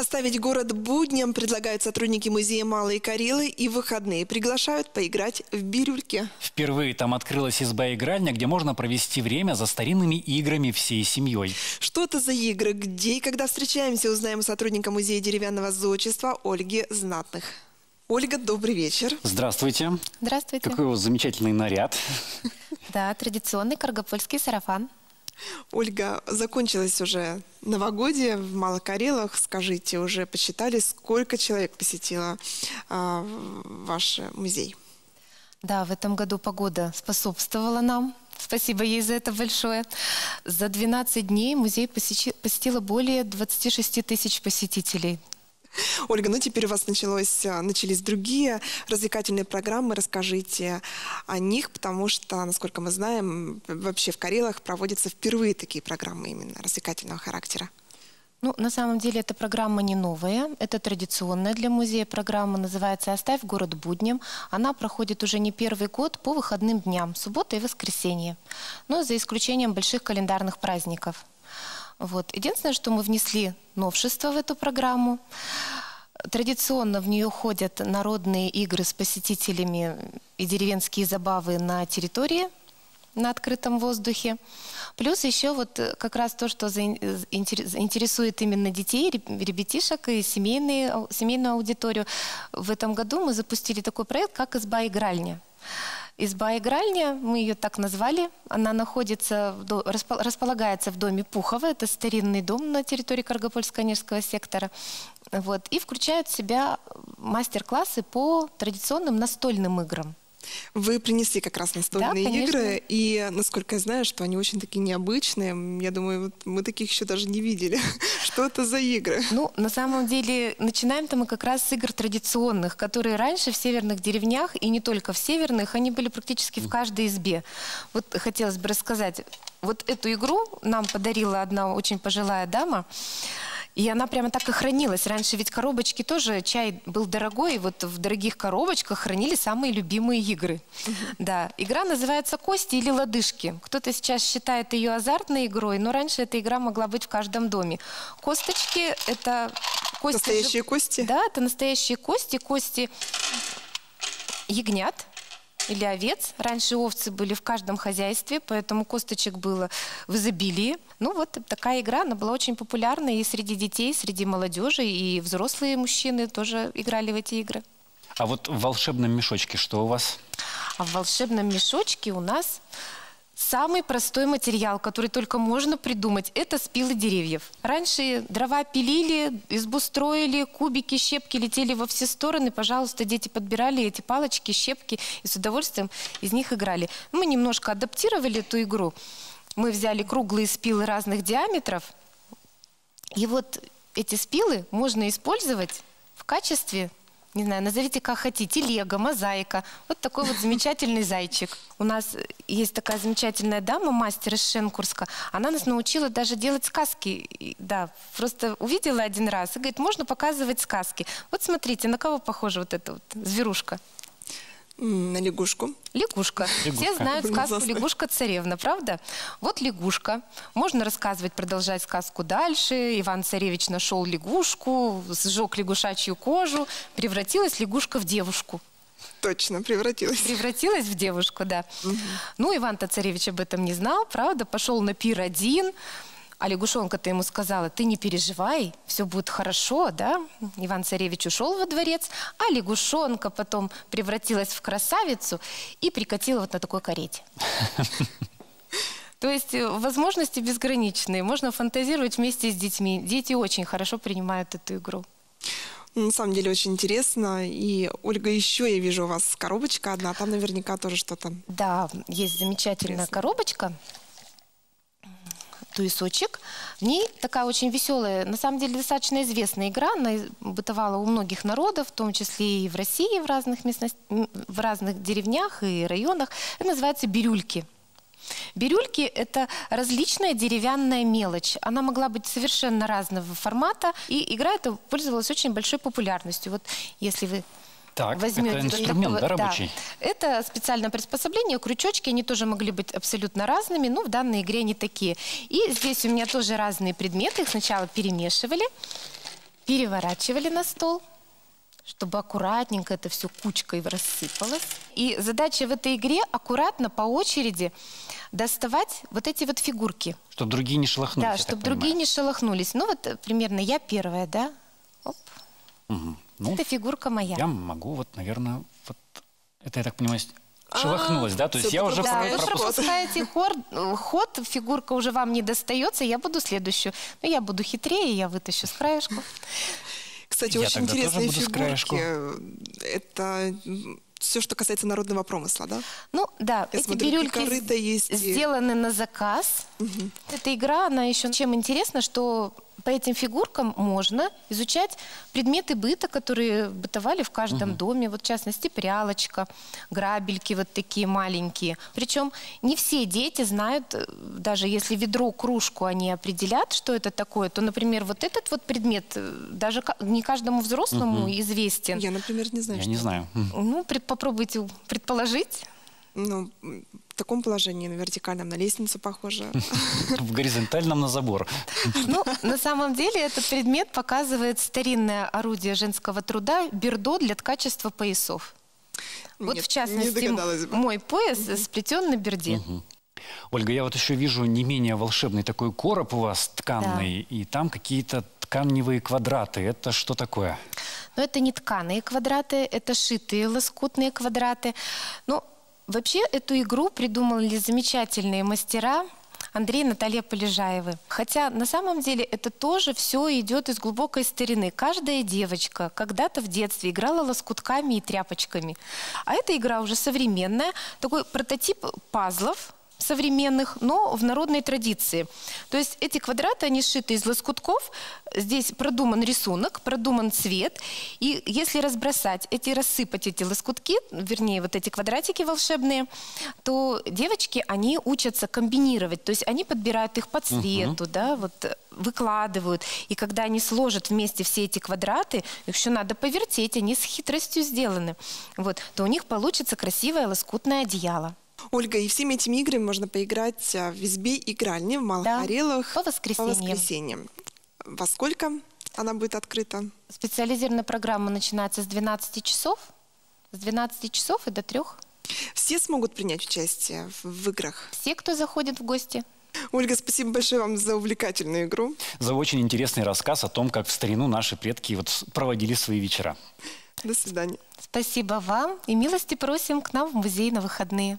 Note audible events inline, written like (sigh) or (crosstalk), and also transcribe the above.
Оставить город будням предлагают сотрудники музея Малые Карелы и в выходные приглашают поиграть в бирюльки. Впервые там открылась изба-игральня, где можно провести время за старинными играми всей семьей. Что это за игры, где и когда встречаемся, узнаем у сотрудника музея деревянного зодчества Ольги Знатных. Ольга, добрый вечер. Здравствуйте. Здравствуйте. Какой у вас замечательный наряд. (laughs) Да, традиционный каргопольский сарафан. Ольга, закончилось уже новогодие в Малых Карелах. Скажите, уже посчитали, сколько человек посетило а, ваш музей? Да, в этом году погода способствовала нам. Спасибо ей за это большое. За 12 дней музей посетило более 26 тысяч посетителей. (laughs) Ольга, ну теперь у вас началось, а, начались другие развлекательные программы. Расскажите о них, потому что, насколько мы знаем, вообще в Карелах проводятся впервые такие программы именно развлекательного характера. Ну, на самом деле, эта программа не новая. Это традиционная для музея программа. Называется «Оставь город буднем». Она проходит уже не первый год по выходным дням, суббота и воскресенье. Но за исключением больших календарных праздников. Вот. Единственное, что мы внесли новшество в эту программу. Традиционно в нее ходят народные игры с посетителями и деревенские забавы на территории, на открытом воздухе. Плюс еще вот как раз то, что интересует именно детей, ребятишек и семейные, семейную аудиторию. В этом году мы запустили такой проект, как «Изба-игральня». Изба-игральня, мы ее так назвали, она находится, располагается в доме Пухова, это старинный дом на территории Каргопольско-Онежского сектора, вот, и включает в себя мастер-классы по традиционным настольным играм. Вы принесли как раз настольные да, игры, и насколько я знаю, что они очень такие необычные. Я думаю, вот мы таких еще даже не видели. (laughs) Что это за игры? Ну, на самом деле, начинаем-то мы как раз с игр традиционных, которые раньше в северных деревнях, и не только в северных, они были практически в каждой избе. Вот хотелось бы рассказать. Вот эту игру нам подарила одна очень пожилая дама. И она прямо так и хранилась. Раньше ведь коробочки тоже, чай был дорогой, и вот в дорогих коробочках хранили самые любимые игры. Да, игра называется «Кости» или «Лодыжки». Кто-то сейчас считает ее азартной игрой, но раньше эта игра могла быть в каждом доме. Косточки – это кости... Настоящие кости? Да, это настоящие кости, кости ягнят, или овец. Раньше овцы были в каждом хозяйстве, поэтому косточек было в изобилии. Ну вот такая игра, она была очень популярна и среди детей, и среди молодежи, и взрослые мужчины тоже играли в эти игры. А вот в волшебном мешочке что у вас? А в волшебном мешочке у нас Самый простой материал, который только можно придумать, это спилы деревьев. Раньше дрова пилили, избу строили, кубики, щепки летели во все стороны. Пожалуйста, дети подбирали эти палочки, щепки и с удовольствием из них играли. Мы немножко адаптировали эту игру. Мы взяли круглые спилы разных диаметров. И вот эти спилы можно использовать в качестве не знаю, назовите как хотите, лего, мозаика. Вот такой вот (laughs) замечательный зайчик. У нас есть такая замечательная дама, мастер из Шенкурска. Она нас научила даже делать сказки. Да, просто увидела один раз и говорит, можно показывать сказки. Вот смотрите, на кого похожа вот эта вот зверушка? На лягушку. Лягушка. лягушка. Все знают сказку «Лягушка-царевна», правда? Вот лягушка. Можно рассказывать, продолжать сказку дальше. Иван-царевич нашел лягушку, сжег лягушачью кожу, превратилась лягушка в девушку. Точно, превратилась. Превратилась в девушку, да. Угу. Ну, Иван-то царевич об этом не знал, правда? Пошел на пир один, а лягушонка-то ему сказала, ты не переживай, все будет хорошо, да? Иван-царевич ушел во дворец, а лягушонка потом превратилась в красавицу и прикатила вот на такой карете. (laughs) То есть э, возможности безграничные. Можно фантазировать вместе с детьми. Дети очень хорошо принимают эту игру. На самом деле очень интересно. И, Ольга, еще я вижу у вас коробочка одна. Там наверняка тоже что-то. Да, есть замечательная Интересно. коробочка туесочек. В ней такая очень веселая, на самом деле достаточно известная игра. Она бытовала у многих народов, в том числе и в России, в разных, местностях, в разных деревнях и районах. Это называется бирюльки. Бирюльки – это различная деревянная мелочь. Она могла быть совершенно разного формата, и игра эта пользовалась очень большой популярностью. Вот если вы так, возьмете... Это инструмент, такого, да, рабочий? Да. Это специальное приспособление, крючочки, они тоже могли быть абсолютно разными, но в данной игре они такие. И здесь у меня тоже разные предметы, их сначала перемешивали, переворачивали на стол, чтобы аккуратненько это все кучкой рассыпалось. И задача в этой игре аккуратно по очереди доставать вот эти вот фигурки. Чтобы другие не шелохнулись, Да, чтобы другие понимаю. не шелохнулись. Ну вот э, примерно я первая, да? Оп. Мгм. Ну, Это фигурка моя. я могу, вот, наверное, вот это, я так понимаю, шелохнулась, да? То есть я уже. Да, про- вы пропуск. пропускаете хор, ход, фигурка уже вам не достается, я буду следующую. Но я буду хитрее, я вытащу с краешку. Кстати, Я очень интересные фигурки. Это все, что касается народного промысла, да? Ну да, Я эти смотрю, бирюльки сделаны на заказ. Эта игра, она еще чем интересна, что по этим фигуркам можно изучать предметы быта, которые бытовали в каждом доме. Вот в частности прялочка, грабельки вот такие маленькие. Причем не все дети знают, э, даже если ведро, кружку они определят, что это такое, то, например, вот этот вот предмет э, даже не каждому взрослому известен. Я, например, не знаю, Я что не это. знаю. Ну, пред- попробуйте предположить. Ну, в таком положении, на вертикальном, на лестницу похоже. (laughs) В горизонтальном на забор. Ну, на самом деле этот предмет показывает старинное орудие женского труда бердо для ткачества поясов. Вот Нет, в частности, мой пояс сплетен на берде. Ольга, я вот еще вижу не менее волшебный такой короб у вас тканный, и там какие-то тканевые квадраты. Это что такое? Но это не тканые квадраты, это шитые лоскутные квадраты. Ну, вообще эту игру придумали замечательные мастера Андрей и Наталья Полежаевы. Хотя на самом деле это тоже все идет из глубокой старины. Каждая девочка когда-то в детстве играла лоскутками и тряпочками. А эта игра уже современная, такой прототип пазлов, современных, но в народной традиции. То есть эти квадраты, они сшиты из лоскутков, здесь продуман рисунок, продуман цвет, и если разбросать эти, рассыпать эти лоскутки, вернее, вот эти квадратики волшебные, то девочки, они учатся комбинировать, то есть они подбирают их по цвету, да, вот э, выкладывают, и когда они сложат вместе все эти квадраты, их еще надо повертеть, они с хитростью сделаны, вот, то у них получится красивое лоскутное одеяло. Ольга, и всеми этими играми можно поиграть а, в избе игральни в Малых Да, Орелах по воскресеньям. воскресеньям. Во сколько она будет открыта? Специализированная программа начинается с 12 часов, с 12 часов и до 3. Все смогут принять участие в, в играх? Все, кто заходит в гости. Ольга, спасибо большое вам за увлекательную игру. За очень интересный рассказ о том, как в старину наши предки вот проводили свои вечера. До свидания. Спасибо вам и милости просим к нам в музей на выходные.